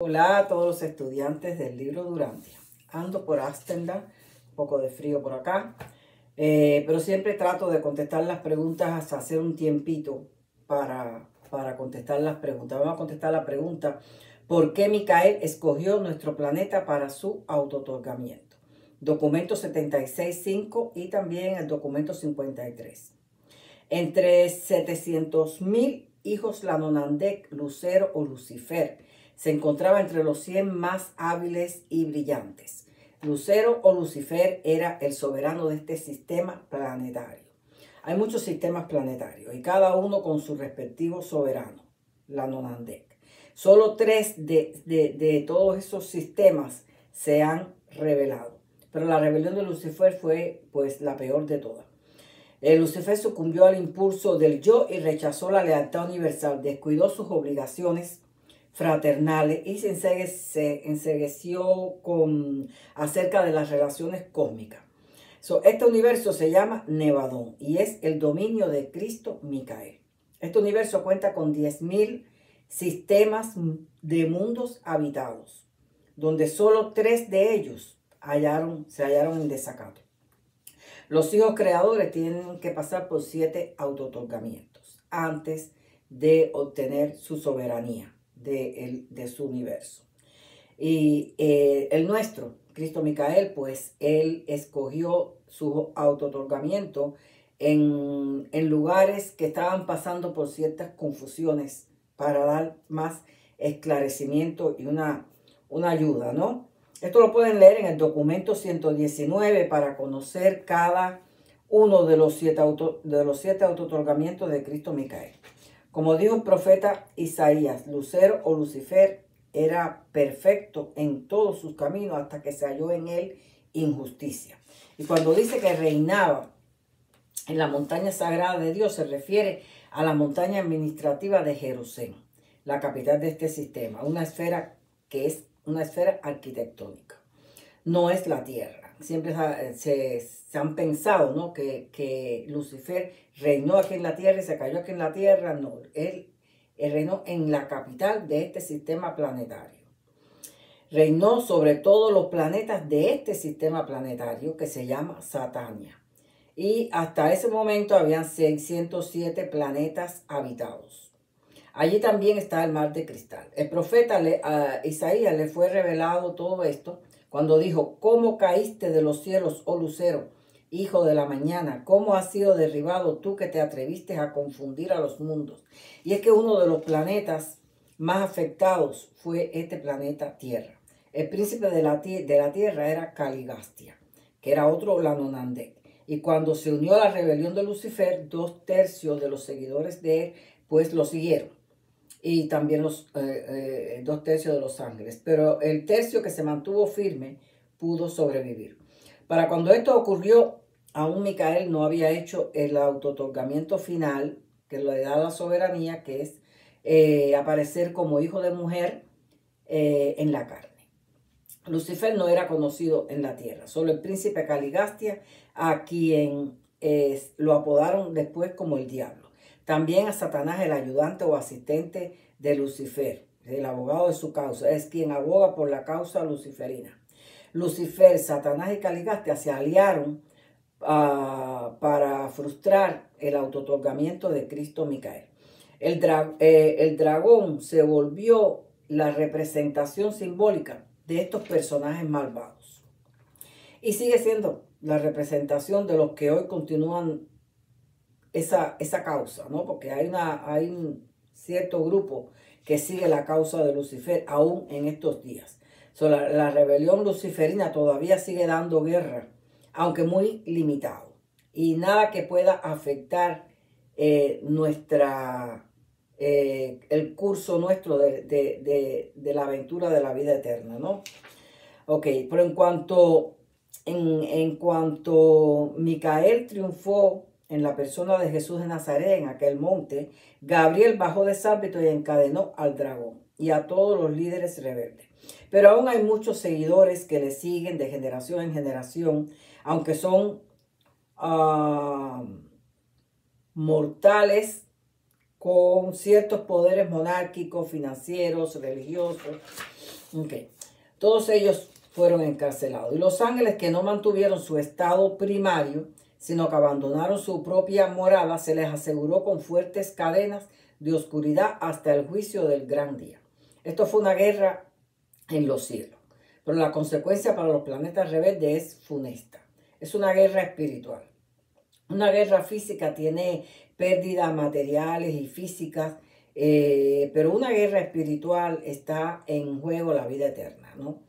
Hola a todos los estudiantes del libro Durantia. Ando por Amsterdam, un poco de frío por acá, eh, pero siempre trato de contestar las preguntas hasta hacer un tiempito para, para contestar las preguntas. Vamos a contestar la pregunta, ¿por qué Micael escogió nuestro planeta para su autotorgamiento? Documento 76.5 y también el documento 53. Entre 700.000 hijos Lanonandek, Lucero o Lucifer, se encontraba entre los 100 más hábiles y brillantes. Lucero o Lucifer era el soberano de este sistema planetario. Hay muchos sistemas planetarios y cada uno con su respectivo soberano, la Nonandek. Solo tres de, de, todos esos sistemas se han revelado. Pero la rebelión de Lucifer fue pues la peor de todas. El eh, Lucifer sucumbió al impulso del yo y rechazó la lealtad universal, descuidó sus obligaciones fraternales y se ensegueció con, acerca de las relaciones cósmicas. este universo se llama Nevadón y es el dominio de Cristo Micael. Este universo cuenta con 10.000 sistemas de mundos habitados, donde solo tres de ellos hallaron, se hallaron en desacato. Los hijos creadores tienen que pasar por siete autotocamientos antes de obtener su soberanía de, su universo. Y eh, el nuestro, Cristo Micael, pues él escogió su autotorgamiento en, en lugares que estaban pasando por ciertas confusiones para dar más esclarecimiento y una, una ayuda, ¿no? Esto lo pueden leer en el documento 119 para conocer cada uno de los siete, auto, de los siete autotorgamientos de Cristo Micael. Como dijo el profeta Isaías, Lucero o Lucifer era perfecto en todos sus caminos hasta que se halló en él injusticia. Y cuando dice que reinaba en la montaña sagrada de Dios, se refiere a la montaña administrativa de Jerusalén, la capital de este sistema, una esfera que es una esfera arquitectónica. No es la tierra siempre se, han pensado ¿no? que, Lucifer reinó aquí en la tierra y se cayó aquí en la tierra. No, él, reinó en la capital de este sistema planetario. Reinó sobre todos los planetas de este sistema planetario que se llama Satania. Y hasta ese momento habían 607 planetas habitados. Allí también está el mar de cristal. El profeta a Isaías le fue revelado todo esto cuando dijo, ¿cómo caíste de los cielos, oh lucero, hijo de la mañana? ¿Cómo has sido derribado tú que te atreviste a confundir a los mundos? Y es que uno de los planetas más afectados fue este planeta Tierra. El príncipe de la, de la Tierra era Caligastia, que era otro Lanonandek. Y cuando se unió a la rebelión de Lucifer, dos tercios de los seguidores de él, pues lo siguieron y también los eh, eh, dos tercios de los ángeles. Pero el tercio que se mantuvo firme pudo sobrevivir. Para cuando esto ocurrió, aún Micael no había hecho el autotorgamiento final que le da la soberanía, que es eh, aparecer como hijo de mujer en la carne. Lucifer no era conocido en la tierra, solo el príncipe Caligastia, a quien lo apodaron después como el diablo. También a Satanás, el ayudante o asistente de Lucifer, el abogado de su causa, es quien aboga por la causa luciferina. Lucifer, Satanás y Caligastia se aliaron ah, para frustrar el autotorgamiento de Cristo Micael. El, eh, el dragón se volvió la representación simbólica de estos personajes malvados. Y sigue siendo la representación de los que hoy continúan esa, esa causa, ¿no? Porque hay, una, hay un cierto grupo que sigue la causa de Lucifer aún en estos días. la, rebelión luciferina todavía sigue dando guerra, aunque muy limitado. Y nada que pueda afectar eh, nuestra, eh, el curso nuestro de, de, de, la aventura de la vida eterna, ¿no? Ok, pero en cuanto, en, en cuanto Micael triunfó en la persona de Jesús de Nazaret en aquel monte, Gabriel bajó de sábito y encadenó al dragón y a todos los líderes rebeldes. Pero aún hay muchos seguidores que le siguen de generación en generación, aunque son ah, mortales con ciertos poderes monárquicos, financieros, religiosos. Okay. Todos ellos fueron encarcelados. Y los ángeles que no mantuvieron su estado primario, sino que abandonaron su propia morada, se les aseguró con fuertes cadenas de oscuridad hasta el juicio del gran día. Esto fue una guerra en los cielos, pero la consecuencia para los planetas rebeldes es funesta. Es una guerra espiritual. Una guerra física tiene pérdidas materiales y físicas, eh, pero una guerra espiritual está en juego la vida eterna, ¿no?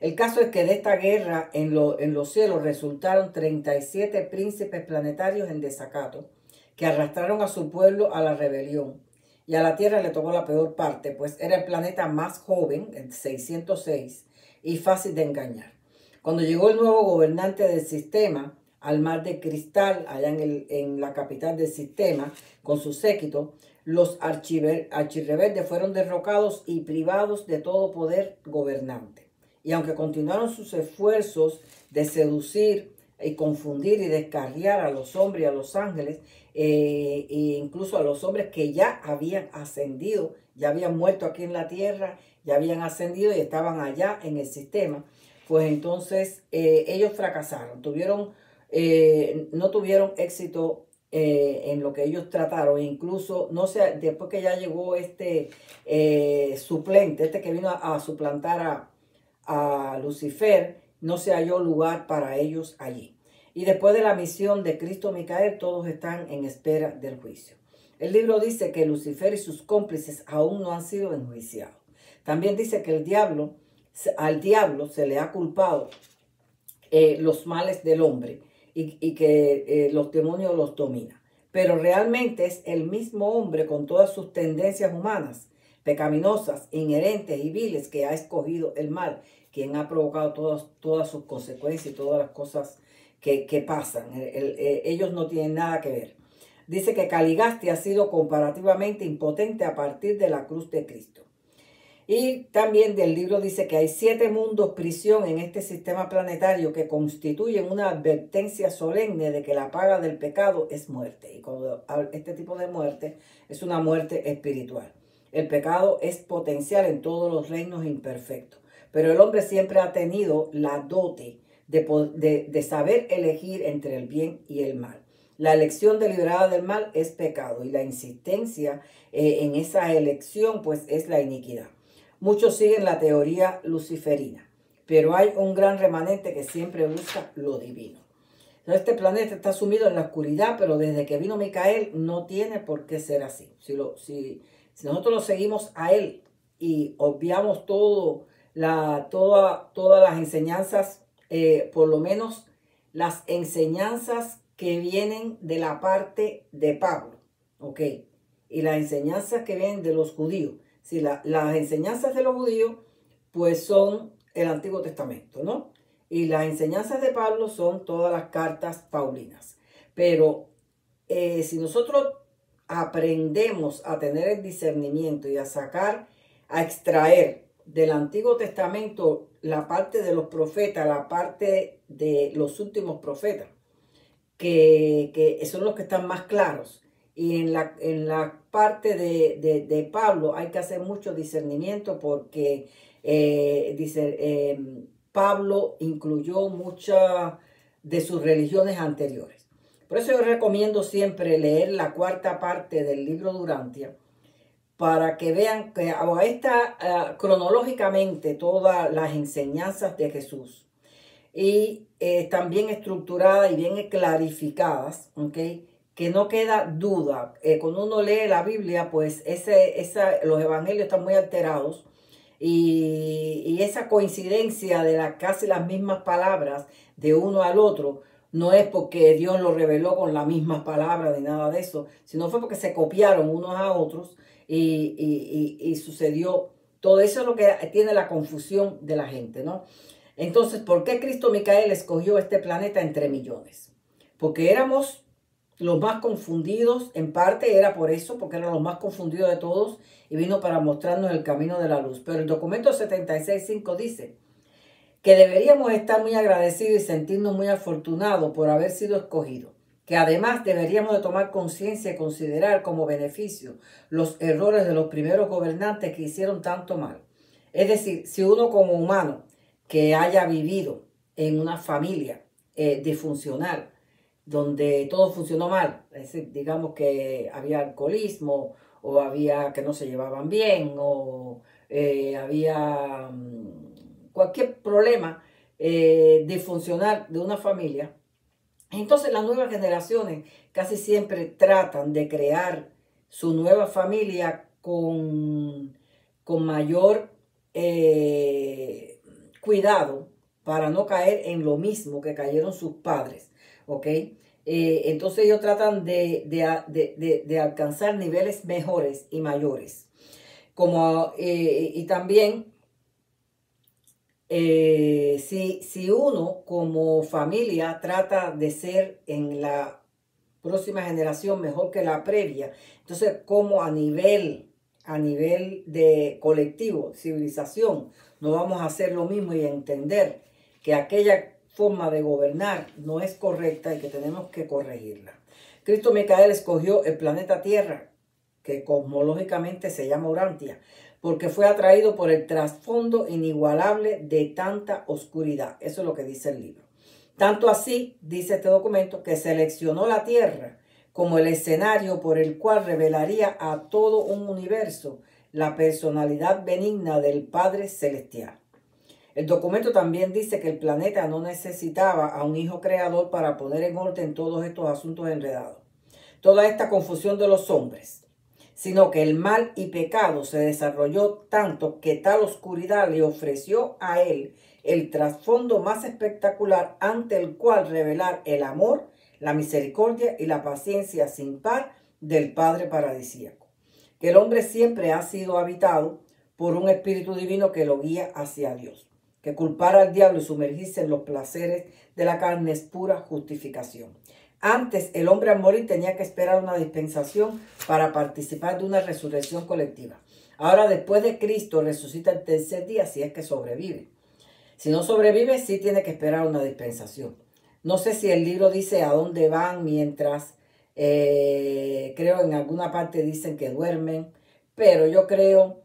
El caso es que de esta guerra en, en los cielos resultaron 37 príncipes planetarios en desacato que arrastraron a su pueblo a la rebelión. Y a la Tierra le tocó la peor parte, pues era el planeta más joven, el 606, y fácil de engañar. Cuando llegó el nuevo gobernante del sistema al mar de cristal, allá en, el, en la capital del sistema, con su séquito, los archirrebeldes fueron derrocados y privados de todo poder gobernante. Y aunque continuaron sus esfuerzos de seducir y confundir y descarriar a los hombres y a los ángeles, eh, e incluso a los hombres que ya habían ascendido, ya habían muerto aquí en la tierra, ya habían ascendido y estaban allá en el sistema, pues entonces eh, ellos fracasaron, tuvieron, eh, no tuvieron éxito en lo que ellos trataron, incluso, no sé, después que ya llegó este suplente, este que vino a suplantar a, a Lucifer, no se halló lugar para ellos allí. Y después de la misión de Cristo Micael, todos están en espera del juicio. El libro dice que Lucifer y sus cómplices aún no han sido enjuiciados. También dice que el diablo, al diablo se le ha culpado eh, los males del hombre y, que eh, los demonios los dominan. Pero realmente es el mismo hombre con todas sus tendencias humanas pecaminosas, inherentes y viles que ha escogido el mal, quien ha provocado todas, todas sus consecuencias y todas las cosas que, pasan. Eh, ellos no tienen nada que ver. Dice que Caligasti ha sido comparativamente impotente a partir de la cruz de Cristo. Y también del libro dice que hay siete mundos prisión en este sistema planetario que constituyen una advertencia solemne de que la paga del pecado es muerte. Y cuando este tipo de muerte es una muerte espiritual. El pecado es potencial en todos los reinos imperfectos, pero el hombre siempre ha tenido la dote de, saber elegir entre el bien y el mal. La elección deliberada del mal es pecado y la insistencia eh, en esa elección pues es la iniquidad. Muchos siguen la teoría luciferina, pero hay un gran remanente que siempre busca lo divino. Este planeta está sumido en la oscuridad, pero desde que vino Micael no tiene por qué ser así. Si, lo, si, si nosotros lo seguimos a Él y obviamos todo, la, toda, todas las enseñanzas, eh, por lo menos las enseñanzas que vienen de la parte de Pablo, ¿ok? Y las enseñanzas que vienen de los judíos. Si las enseñanzas de los judíos, pues son el Antiguo Testamento, ¿no? Y las enseñanzas de Pablo son todas las cartas paulinas. Pero eh, si nosotros aprendemos a tener el discernimiento y a sacar, a extraer del Antiguo Testamento la parte de los profetas, la parte de los últimos profetas, que, son los que están más claros. Y en la, en la parte de, Pablo hay que hacer mucho discernimiento porque eh, dice, em, Pablo incluyó muchas de sus religiones anteriores. Por eso yo recomiendo siempre leer la cuarta parte del libro Durantia para que vean que ahí está eh, cronológicamente todas las enseñanzas de Jesús. Y eh, están bien estructuradas y bien clarificadas, que no queda duda. Eh, cuando uno lee la Biblia, pues ese, esa, los evangelios están muy alterados. Y, y esa coincidencia de la, casi las mismas palabras de uno al otro, no es porque Dios lo reveló con la misma palabra ni nada de eso, sino fue porque se copiaron unos a otros y, sucedió. Todo eso es lo que tiene la confusión de la gente, ¿no? Entonces, ¿por qué Cristo Micael escogió este planeta entre millones? Porque éramos los más confundidos, en parte era por eso, porque eran los más confundidos de todos y vino para mostrarnos el camino de la luz. Pero el documento 76.5 dice, que deberíamos estar muy agradecidos y sentirnos muy afortunados por haber sido escogidos, que además deberíamos de tomar conciencia y considerar como beneficio los errores de los primeros gobernantes que hicieron tanto mal. Es decir, si uno como humano que haya vivido en una familia eh, disfuncional, donde todo funcionó mal, digamos que había alcoholismo o había que no se llevaban bien o eh, había mm, cualquier problema eh, disfuncional de una familia, entonces las nuevas generaciones casi siempre tratan de crear su nueva familia con, con mayor eh, cuidado para no caer en lo mismo que cayeron sus padres, ¿ok? Eh, entonces ellos tratan de, alcanzar niveles mejores y mayores. Como, eh, y también si, si uno como familia trata de ser en la próxima generación mejor que la previa, entonces como a nivel a nivel de colectivo, civilización, no vamos a hacer lo mismo y entender que aquella forma de gobernar no es correcta y que tenemos que corregirla. Cristo Micael escogió el planeta Tierra, que cosmológicamente se llama Urantia, porque fue atraído por el trasfondo inigualable de tanta oscuridad. Eso es lo que dice el libro. Tanto así, dice este documento, que seleccionó la Tierra como el escenario por el cual revelaría a todo un universo la personalidad benigna del Padre Celestial. El documento también dice que el planeta no necesitaba a un hijo creador para poner en orden todos estos asuntos enredados, toda esta confusión de los hombres, sino que el mal y pecado se desarrolló tanto que tal oscuridad le ofreció a él el trasfondo más espectacular ante el cual revelar el amor la misericordia y la paciencia sin par del Padre paradisíaco. Que el hombre siempre ha sido habitado por un espíritu divino que lo guía hacia Dios. Que culpar al diablo y sumergirse en los placeres de la carne es pura justificación. Antes el hombre al morir tenía que esperar una dispensación para participar de una resurrección colectiva. Ahora después de Cristo resucita el tercer día si es que sobrevive. Si no sobrevive, sí tiene que esperar una dispensación. No sé si el libro dice a dónde van mientras, eh, creo en alguna parte dicen que duermen, pero yo creo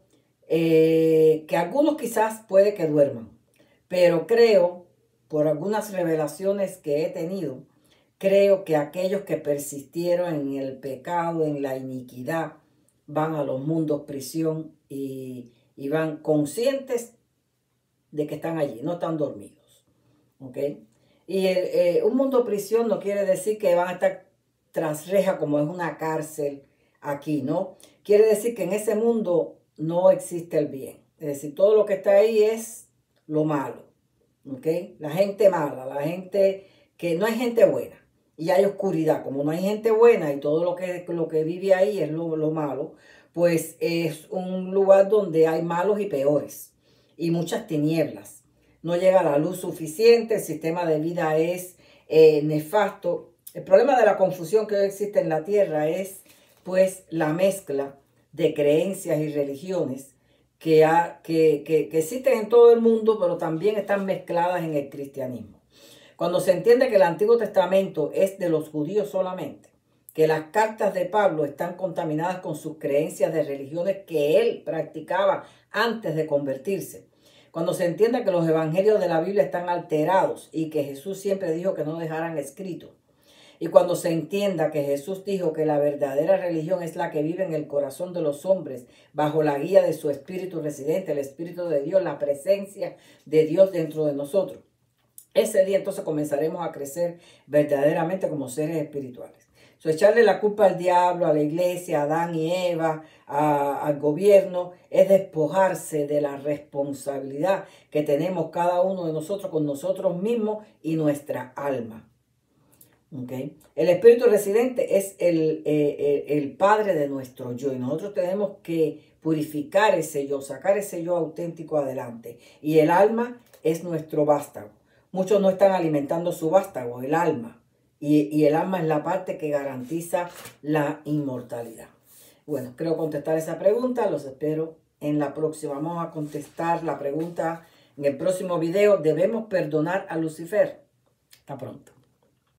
eh, que algunos quizás puede que duerman, pero creo, por algunas revelaciones que he tenido, creo que aquellos que persistieron en el pecado, en la iniquidad, van a los mundos prisión y, y van conscientes de que están allí, no están dormidos. ¿Ok? Y eh, un mundo prisión no quiere decir que van a estar tras reja como es una cárcel aquí, ¿no? Quiere decir que en ese mundo no existe el bien. Es decir, todo lo que está ahí es lo malo, ¿ok? La gente mala, la gente que no hay gente buena y hay oscuridad. Como no hay gente buena y todo lo que, lo que vive ahí es lo, lo malo, pues es un lugar donde hay malos y peores y muchas tinieblas no llega la luz suficiente, el sistema de vida es eh, nefasto. El problema de la confusión que hoy existe en la tierra es pues la mezcla de creencias y religiones que, que, que, existen en todo el mundo, pero también están mezcladas en el cristianismo. Cuando se entiende que el Antiguo Testamento es de los judíos solamente, que las cartas de Pablo están contaminadas con sus creencias de religiones que él practicaba antes de convertirse, cuando se entienda que los evangelios de la Biblia están alterados y que Jesús siempre dijo que no dejaran escrito. Y cuando se entienda que Jesús dijo que la verdadera religión es la que vive en el corazón de los hombres bajo la guía de su Espíritu residente, el Espíritu de Dios, la presencia de Dios dentro de nosotros. Ese día entonces comenzaremos a crecer verdaderamente como seres espirituales. So, echarle la culpa al diablo, a la iglesia, a Adán y Eva, al gobierno, es despojarse de la responsabilidad que tenemos cada uno de nosotros con nosotros mismos y nuestra alma. Okay. El espíritu residente es el, eh, el, padre de nuestro yo y nosotros tenemos que purificar ese yo, sacar ese yo auténtico adelante. Y el alma es nuestro vástago. Muchos no están alimentando su vástago, el alma. Y, el alma es la parte que garantiza la inmortalidad. Bueno, creo contestar esa pregunta. Los espero en la próxima. Vamos a contestar la pregunta en el próximo video. ¿Debemos perdonar a Lucifer? Hasta pronto.